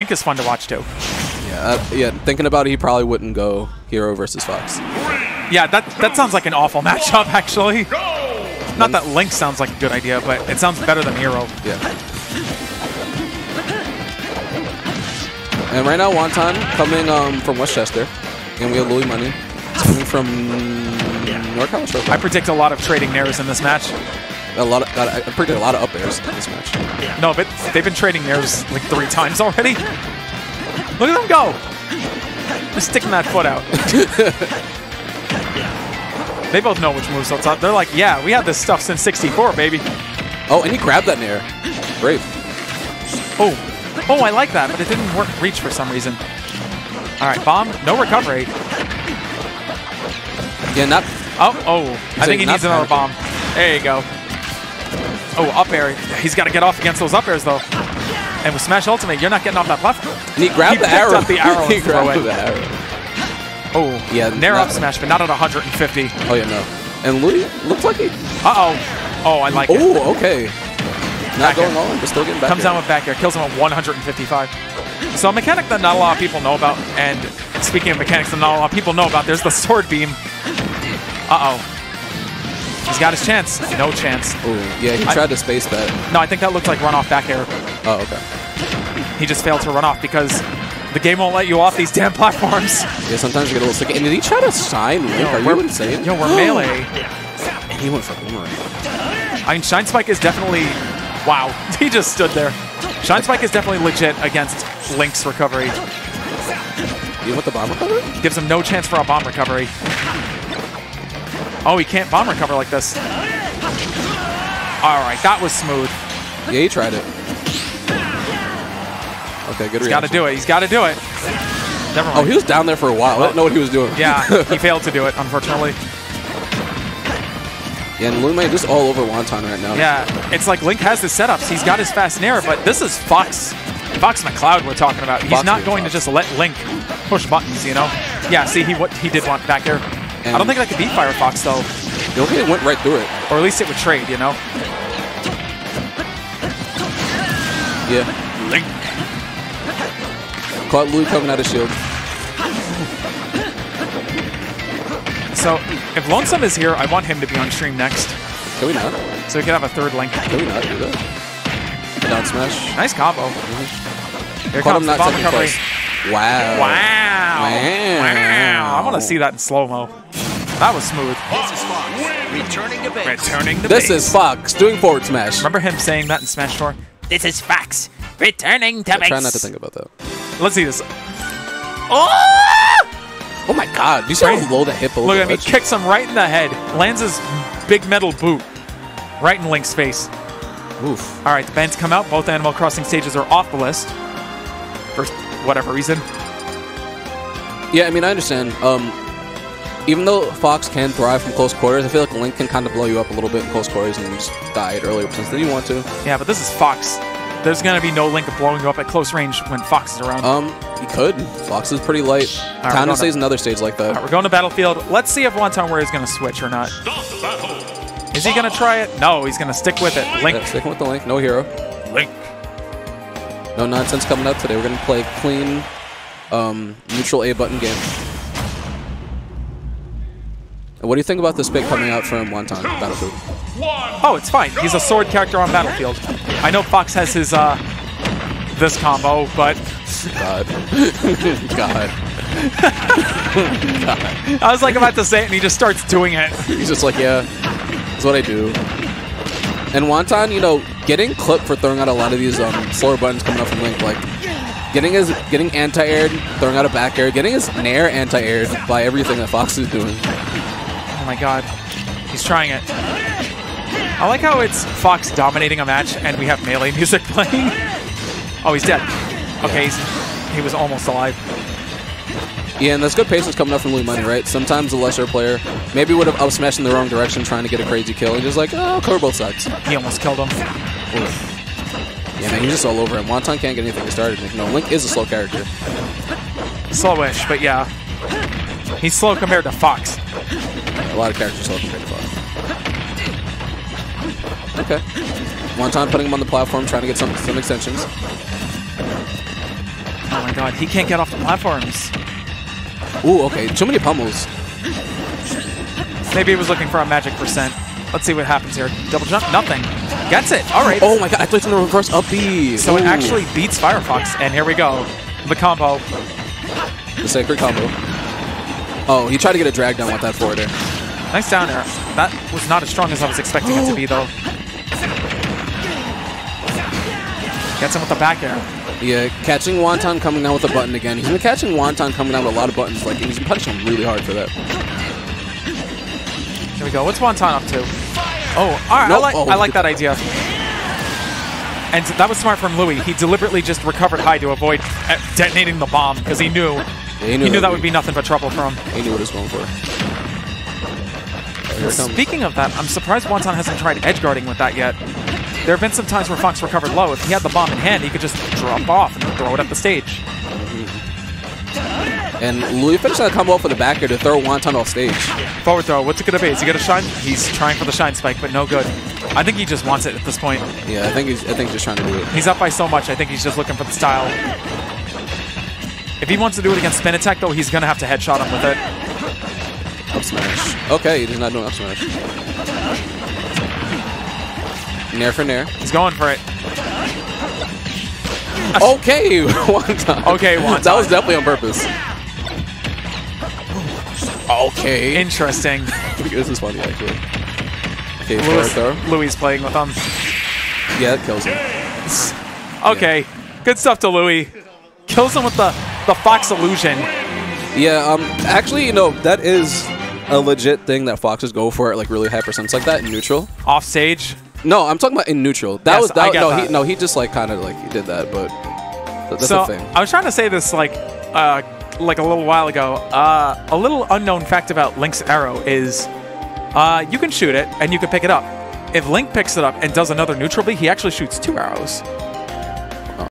Link is fun to watch too. Yeah, uh, yeah. Thinking about it, he probably wouldn't go Hero versus Fox. Yeah, that that sounds like an awful matchup actually. Not that Link sounds like a good idea, but it sounds better than Hero. Yeah. And right now, Wonton coming um, from Westchester, and we have Louis Money coming from NorCal. I predict a lot of trading nairs in this match. a lot of, I predict a lot of up airs in this match. No, but they've been trading nairs like three times already. Look at them go! Just sticking that foot out. they both know which moves. So they're like, yeah, we had this stuff since 64, baby. Oh, and he grabbed that nair. Brave. Oh, oh, I like that, but it didn't work reach for some reason. All right, bomb, no recovery. Yeah, not. Oh, oh, I think he needs another bomb. There you go. Oh, up air. He's got to get off against those up airs, though. And with Smash Ultimate, you're not getting off that platform. And he grabbed He the arrow. the arrow he grabbed the arrow. Oh, Yeah, Nair up smash, but not at 150. Oh yeah, no. And Louis looks like he. Uh-oh. Oh, I like it. Oh, okay. Not Back going air. in, but still getting back. Comes air. down with back air, kills him at 155. So a mechanic that not a lot of people know about, and speaking of mechanics that not a lot of people know about, there's the sword beam. Uh-oh. He's got his chance. No chance. Ooh, yeah, he I- tried to space that. No, I think that looked like run off back air. Oh, okay. He just failed to run off because the game won't let you off these damn platforms. Yeah, sometimes you get a little sick. And did he try to shine Link? Are you we're- insane? Yo, we're melee. And he went for boomerang. I mean, Shine Spike is definitely... Wow, he just stood there. Shine Spike is definitely legit against Link's recovery. You want the bomb recovery? Gives him no chance for a bomb recovery. Oh, he can't bomb recover like this. All right, that was smooth. Yeah, he tried it. Okay, good He's got to do it. He's got to do it. Never oh, mind. Oh, he was down there for a while. I don't know what he was doing. yeah, he failed to do it, unfortunately. yeah, and Lumine just all over Wonton right now. Yeah, it's like Link has the setups. He's got his fast nair, but this is Fox, Fox McCloud we're talking about. He's Fox not being going to just let Link push buttons, you know? Yeah, see, he what he did want back air. I don't think that could beat Firefox though, You know, he went right through it. or at least it would trade, you know? Yeah. Link. Caught Louis coming out of shield. So if Lonesome is here, I want him to be on stream next, Can we not? so we can have a third Link. Can we not do that? Down smash. Nice combo. Here Caught comes him the not bomb second recovery. place. Wow. Wow. Wow. Wow. I want to see that in slow-mo. That was smooth. Returning to base. Returning to This base. is Fox doing forward smash. Remember him saying that in Smash 4? This is Fox. Returning to base. Try not to think about that. Let's see this. Oh Oh my god, you saw how low the hip over Look at me, ledge? kicks him right in the head. Lands his big metal boot right in Link's face. Oof. All right, the bands come out. Both Animal Crossing stages are off the list for whatever reason. Yeah, I mean, I understand. Um, even though Fox can thrive from close quarters, I feel like Link can kind of blow you up a little bit in close quarters and you just died earlier since then you want to. Yeah, but this is Fox. There's gonna be no Link blowing you up at close range when Fox is around. Um, he could. Fox is pretty light. we're Town stays to- another stage like that. All right, we're going to Battlefield. Let's see if Wonton Warrior is gonna switch or not. Is he gonna try it? No, he's gonna stick with it. Link. Yeah, sticking with the Link, no hero. Link. No nonsense coming up today. We're gonna play clean, um, neutral A button game. And What do you think about this pick coming out from Wonton Battlefield? Oh, it's fine. He's a sword character on Battlefield. I know Fox has his uh this combo, but God. God. I was like about to say it and he just starts doing it. He's just like, yeah, that's what I do. And Wonton, you know, getting clipped for throwing out a lot of these um, floor buttons coming up from Link, like getting his getting anti-aired, throwing out a back air, getting his nair anti-aired by everything that Fox is doing. Oh my god. He's trying it. I like how it's Fox dominating a match and we have melee music playing. Oh, he's dead. Okay, he's, he was almost alive. Yeah, and that's good patience coming up from Louis Money, right? Sometimes the lesser player maybe would have up smashed in the wrong direction trying to get a crazy kill and just like, oh, cover both sides. He almost killed him. Yeah, man, he's just all over him. Wonton can't get anything started. No, Link is a slow character. Slowish, but yeah. He's slow compared to Fox. A lot of characters slow compared to Fox. Okay. Wonton putting him on the platform, trying to get some some extensions. Oh my god, he can't get off the platforms. Ooh, okay. Too many pummels. Maybe he was looking for a magic percent. Let's see what happens here. Double jump, nothing. Gets it. All right. Oh my god, I thought it was gonna reverse up B. So it actually beats Firefox, and here we go. The combo. The sacred combo. Oh, he tried to get a drag down with that forward air. Nice down air. That was not as strong as I was expecting it to be, though. Gets him with the back air. Yeah, catching Wonton coming down with a button again. He's been catching Wonton coming down with a lot of buttons. Like he's been punching him really hard for that. Here we go. What's Wonton up to? Oh, all right. I Nope. like, Oh, I like that idea. And that was smart from Louis. He deliberately just recovered high to avoid uh, detonating the bomb because he knew he he knew knew that would be nothing but trouble for him. He knew what he was going for. It. Speaking of that, I'm surprised Wonton hasn't tried edge guarding with that yet. There have been some times where Fox recovered low. If he had the bomb in hand, he could just drop off and throw it up the stage. And Louis finished that combo off with a back air to throw Wonton off stage. Forward throw. What's it gonna be? Is he gonna shine? He's trying for the shine spike, but no good. I think he just wants it at this point. Yeah, I think he's I think he's just trying to do it. He's up by so much. I think he's just looking for the style. If he wants to do it against spin attack, though, he's gonna have to headshot him with it. Up smash. Okay, he's not doing up smash. Nair for nair. He's going for it. Okay, Wonton. Okay, Wonton. That was definitely on purpose. Okay. Interesting. this is funny actually. Okay, Louis, throw. Louis playing with him. Yeah, that kills him. Okay, good stuff to Louis. Kills him with the the Fox illusion. Yeah, um, actually, you know, that is a legit thing that Foxes go for at like really high percents like that in neutral. Off stage. No, I'm talking about in neutral. That Yes, was that. no, that. he no, he just like kind of like he did that, but th- that's so a thing. I was trying to say this like uh, like a little while ago. Uh, a little unknown fact about Link's arrow is uh, you can shoot it and you can pick it up. If Link picks it up and does another neutral B, he actually shoots two arrows.